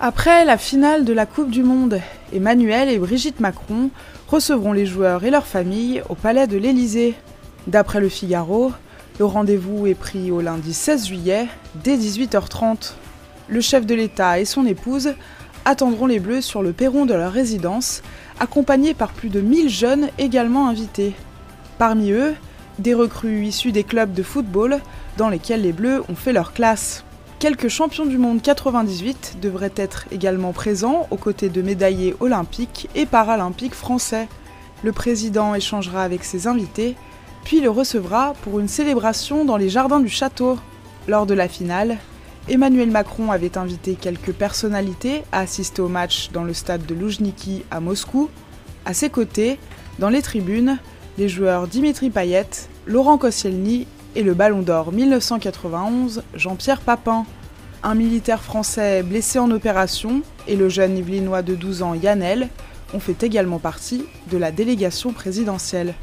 Après la finale de la Coupe du Monde, Emmanuel et Brigitte Macron recevront les joueurs et leurs familles au Palais de l'Élysée. D'après le Figaro, le rendez-vous est pris au lundi 16 juillet dès 18h30. Le chef de l'État et son épouse attendront les Bleus sur le perron de leur résidence, accompagnés par plus de 1000 jeunes également invités. Parmi eux, des recrues issues des clubs de football dans lesquels les Bleus ont fait leur classe. Quelques champions du monde 98 devraient être également présents aux côtés de médaillés olympiques et paralympiques français. Le président échangera avec ses invités, puis le recevra pour une célébration dans les jardins du château. Lors de la finale, Emmanuel Macron avait invité quelques personnalités à assister au match dans le stade de Loujniki à Moscou. À ses côtés, dans les tribunes, les joueurs Dimitri Payet, Laurent Koscielny et le Ballon d'Or 1991 Jean-Pierre Papin. Un militaire français blessé en opération et le jeune Yvelinois de 12 ans Yannel ont fait également partie de la délégation présidentielle.